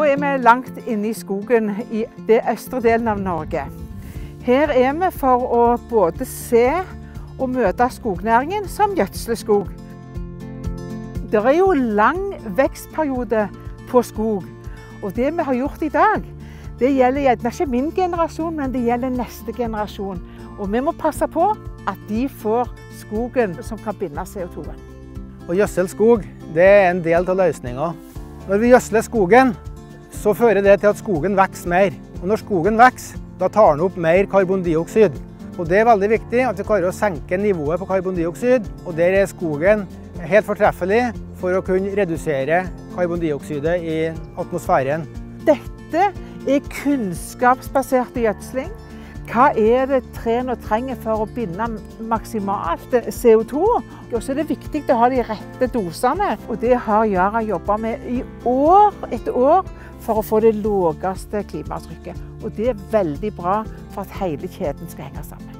Nå er vi langt inne i skogen i det østre delen av Norge. Her er vi for å både se og møte skognæringen som gjødsleskog. Det er jo lang vekstperiode på skog. Og det vi har gjort i dag, det gjelder gjerne ikke min generasjon, men det gjelder neste generasjon. Og vi må passe på at de får skogen som kan binde CO2-en. Å gjødsle skog det er en del av løsninga. Når vi gjødsler skogen, så fører det til at skogen vokser mer. Og når skogen vokser, da tar den opp mer karbondioksid. Og Det er veldig viktig at vi klarer å senke nivået på karbondioksid. Og der er skogen helt fortreffelig for å kunne redusere karbondioksidet i atmosfæren. Dette er kunnskapsbasert gjødsling. Hva er det trærne trenger for å binde maksimalt CO2? Og så er det viktig å ha de rette dosene. Og det har Yara jobba med i år etter år for å få det laveste klimaavtrykket. Og det er veldig bra for at hele kjeden skal henge sammen.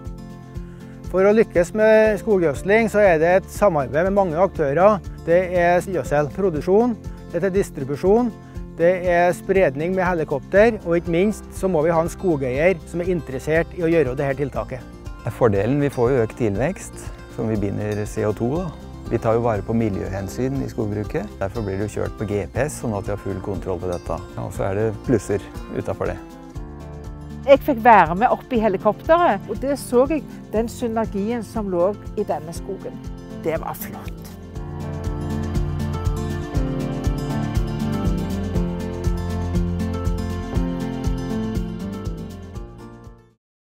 For å lykkes med skoggjødsling så er det et samarbeid med mange aktører. Det er gjødselproduksjon, det er distribusjon, det er spredning med helikopter, og ikke minst så må vi ha en skogeier som er interessert i å gjøre dette tiltaket. Fordelen, Vi får jo økt tilvekst, som vi binder CO2. Da. Vi tar jo vare på miljøhensyn i skogbruket. Derfor blir det jo kjørt på GPS, sånn at vi har full kontroll på dette. Og så er det plusser utafor det. Jeg fikk være med opp i helikopteret, og det så jeg den synergien som lå i denne skogen. Det var flott.